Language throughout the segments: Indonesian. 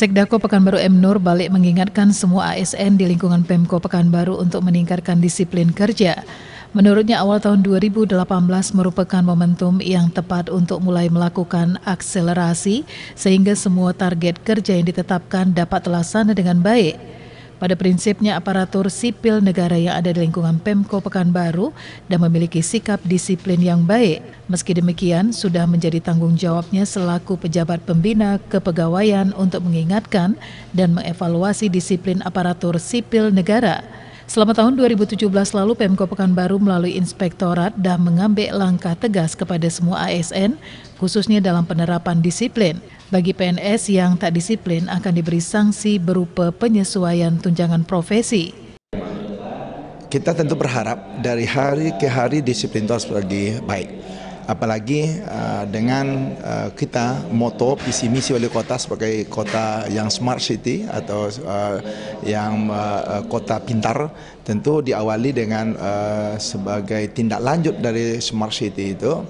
Sekdako Pekanbaru M. Nur balik mengingatkan semua ASN di lingkungan Pemko Pekanbaru untuk meningkatkan disiplin kerja. Menurutnya awal tahun 2018 merupakan momentum yang tepat untuk mulai melakukan akselerasi sehingga semua target kerja yang ditetapkan dapat terlaksana dengan baik. Pada prinsipnya aparatur sipil negara yang ada di lingkungan Pemko Pekanbaru dan memiliki sikap disiplin yang baik. Meski demikian, sudah menjadi tanggung jawabnya selaku pejabat pembina kepegawaian untuk mengingatkan dan mengevaluasi disiplin aparatur sipil negara. Selama tahun 2017 lalu, Pemko Pekanbaru melalui inspektorat dan mengambil langkah tegas kepada semua ASN, khususnya dalam penerapan disiplin. Bagi PNS yang tak disiplin akan diberi sanksi berupa penyesuaian tunjangan profesi. Kita tentu berharap dari hari ke hari disiplin itu harus lebih baik. Apalagi uh, dengan uh, kita moto visi misi wali kota sebagai kota yang smart city atau uh, yang uh, kota pintar, tentu diawali dengan uh, sebagai tindak lanjut dari smart city itu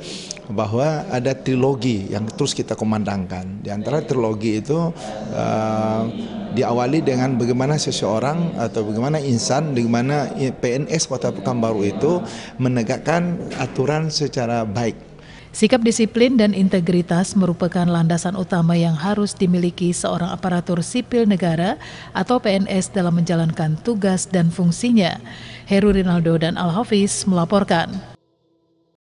bahwa ada trilogi yang terus kita komandangkan. Di antara trilogi itu uh, diawali dengan bagaimana seseorang atau bagaimana insan, bagaimana PNS Kota Pekanbaru itu menegakkan aturan secara baik. Sikap disiplin dan integritas merupakan landasan utama yang harus dimiliki seorang aparatur sipil negara atau PNS dalam menjalankan tugas dan fungsinya. Heru Rinaldo dan Al-Hafiz melaporkan.